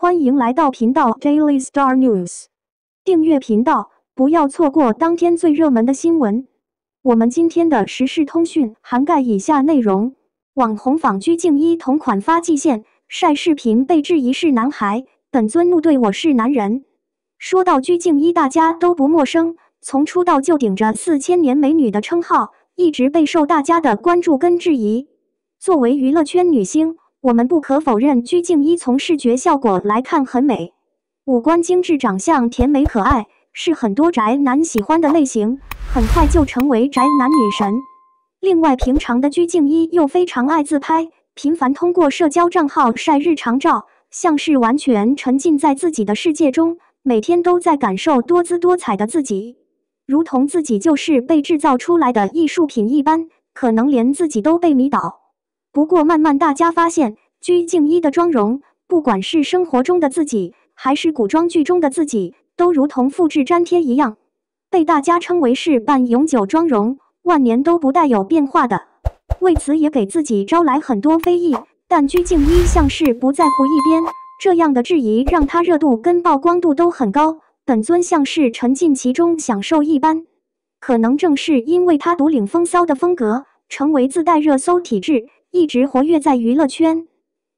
欢迎来到频道 Daily Star News，订阅频道，不要错过当天最热门的新闻。我们今天的时事通讯涵盖以下内容：网红仿鞠婧祎同款发际线，晒视频被质疑是男孩，本尊怒怼我是男人。说到鞠婧祎，大家都不陌生，从出道就顶着四千年美女的称号，一直备受大家的关注跟质疑。作为娱乐圈女星，我们不可否认，鞠婧祎从视觉效果来看很美，五官精致，长相甜美可爱，是很多宅男喜欢的类型，很快就成为宅男女神。另外，平常的鞠婧祎又非常爱自拍，频繁通过社交账号晒日常照，像是完全沉浸在自己的世界中，每天都在感受多姿多彩的自己，如同自己就是被制造出来的艺术品一般，可能连自己都被迷倒。不过，慢慢大家发现，鞠婧祎的妆容，不管是生活中的自己，还是古装剧中的自己，都如同复制粘贴一样，被大家称为是半永久妆容，万年都不带有变化的。为此，也给自己招来很多非议。但鞠婧祎像是不在乎一边，这样的质疑让她热度跟曝光度都很高。本尊像是沉浸其中享受一般，可能正是因为她独领风骚的风格，成为自带热搜体质。一直活跃在娱乐圈，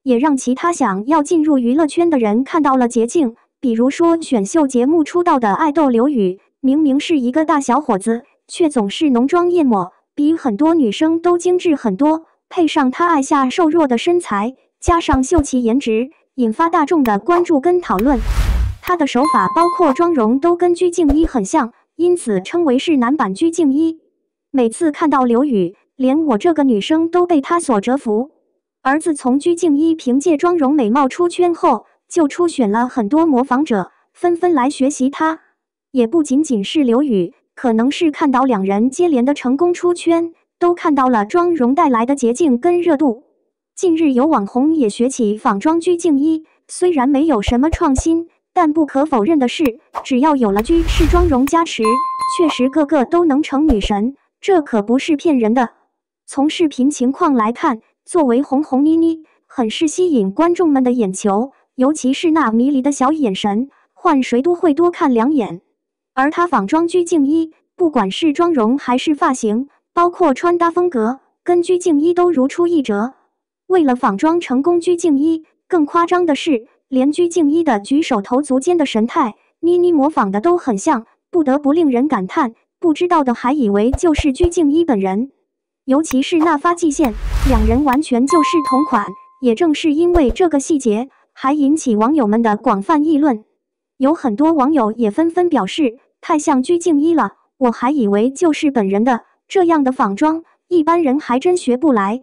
也让其他想要进入娱乐圈的人看到了捷径。比如说，选秀节目出道的爱豆刘宇，明明是一个大小伙子，却总是浓妆艳抹，比很多女生都精致很多。配上他爱下瘦弱的身材，加上秀气颜值，引发大众的关注跟讨论。他的手法包括妆容都跟鞠婧祎很像，因此称为是男版鞠婧祎。每次看到刘宇。连我这个女生都被他所折服。而自从鞠婧祎凭借妆容美貌出圈后，就初选了很多模仿者，纷纷来学习她。也不仅仅是刘宇，可能是看到两人接连的成功出圈，都看到了妆容带来的捷径跟热度。近日有网红也学起仿妆鞠婧祎，虽然没有什么创新，但不可否认的是，只要有了居氏妆容加持，确实个个都能成女神，这可不是骗人的。从视频情况来看，作为红红妮妮，很是吸引观众们的眼球，尤其是那迷离的小眼神，换谁都会多看两眼。而她仿妆鞠婧祎，不管是妆容还是发型，包括穿搭风格，跟鞠婧祎都如出一辙。为了仿妆成功，鞠婧祎更夸张的是，连鞠婧祎的举手投足间的神态，妮妮模仿的都很像，不得不令人感叹。不知道的还以为就是鞠婧祎本人。尤其是那发际线，两人完全就是同款。也正是因为这个细节，还引起网友们的广泛议论。有很多网友也纷纷表示，太像鞠婧祎了，我还以为就是本人的。这样的仿妆，一般人还真学不来。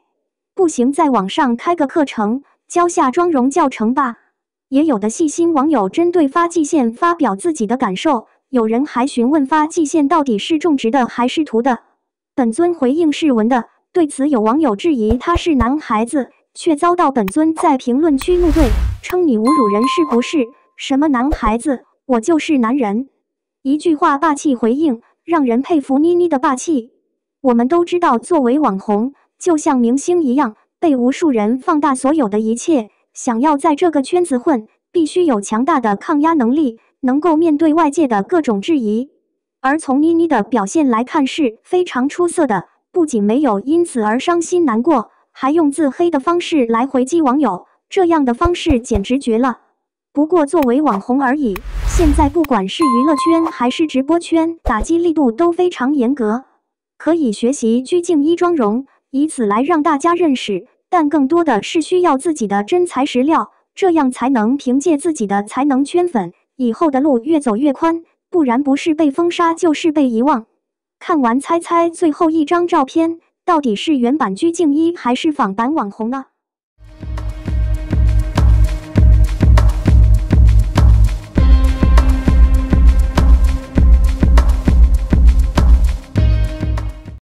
不行，在网上开个课程，教下妆容教程吧。也有的细心网友针对发际线发表自己的感受，有人还询问发际线到底是种植的还是涂的。本尊回应是文的，对此有网友质疑他是男孩子，却遭到本尊在评论区怒怼，称你侮辱人是不是？什么男孩子，我就是男人！一句话霸气回应，让人佩服妮妮的霸气。我们都知道，作为网红，就像明星一样，被无数人放大所有的一切。想要在这个圈子混，必须有强大的抗压能力，能够面对外界的各种质疑。而从妮妮的表现来看是非常出色的，不仅没有因此而伤心难过，还用自黑的方式来回击网友，这样的方式简直绝了。不过作为网红而已，现在不管是娱乐圈还是直播圈，打击力度都非常严格，可以学习鞠婧祎妆容，以此来让大家认识，但更多的是需要自己的真材实料，这样才能凭借自己的才能圈粉，以后的路越走越宽。不然不是被封杀，就是被遗忘。看完猜猜最后一张照片，到底是原版鞠婧祎还是仿版网红呢？